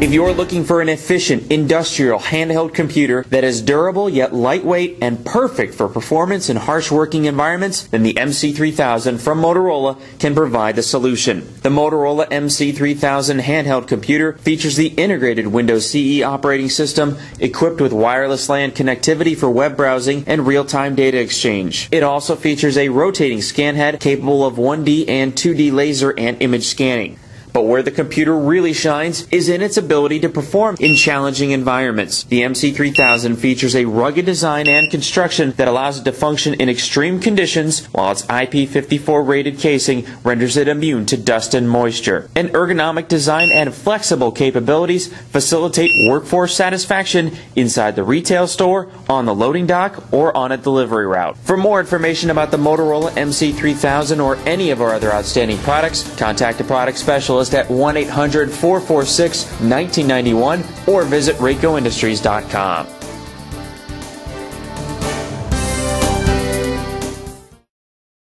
If you're looking for an efficient industrial handheld computer that is durable yet lightweight and perfect for performance in harsh working environments, then the MC3000 from Motorola can provide the solution. The Motorola MC3000 handheld computer features the integrated Windows CE operating system equipped with wireless LAN connectivity for web browsing and real-time data exchange. It also features a rotating scan head capable of 1D and 2D laser and image scanning. But where the computer really shines is in its ability to perform in challenging environments. The MC3000 features a rugged design and construction that allows it to function in extreme conditions while its IP54 rated casing renders it immune to dust and moisture. An ergonomic design and flexible capabilities facilitate workforce satisfaction inside the retail store, on the loading dock, or on a delivery route. For more information about the Motorola MC3000 or any of our other outstanding products, contact a product specialist at 1 800 446 1991 or visit RacoIndustries.com.